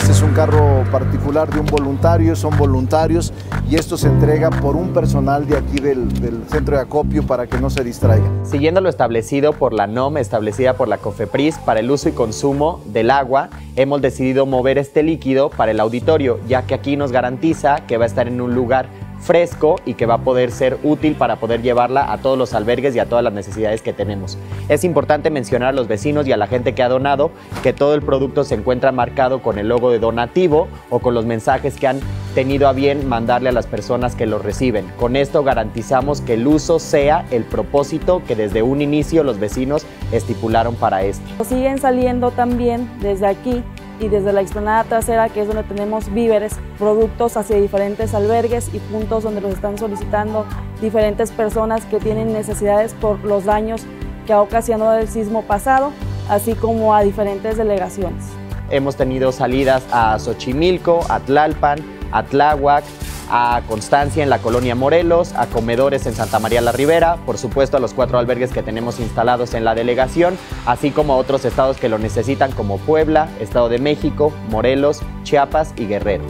Este es un carro particular de un voluntario, son voluntarios y esto se entrega por un personal de aquí del, centro de acopio para que no se distraigan. Siguiendo lo establecido por la NOM, establecida por la COFEPRIS para el uso y consumo del agua, hemos decidido mover este líquido para el auditorio, ya que aquí nos garantiza que va a estar en un lugar fresco y que va a poder ser útil para poder llevarla a todos los albergues y a todas las necesidades que tenemos. Es importante mencionar a los vecinos y a la gente que ha donado que todo el producto se encuentra marcado con el logo de donativo o con los mensajes que han tenido a bien mandarle a las personas que lo reciben. Con esto garantizamos que el uso sea el propósito que desde un inicio los vecinos estipularon para esto. Siguen saliendo también desde aquí y desde la explanada trasera, que es donde tenemos víveres, productos hacia diferentes albergues y puntos donde los están solicitando diferentes personas que tienen necesidades por los daños que ha ocasionado el sismo pasado, así como a diferentes delegaciones. Hemos tenido salidas a Xochimilco, a Tlalpan, a Tláhuac, a Constancia en la colonia Morelos, a comedores en Santa María la Ribera, por supuesto a los cuatro albergues que tenemos instalados en la delegación, así como a otros estados que lo necesitan como Puebla, Estado de México, Morelos, Chiapas y Guerrero.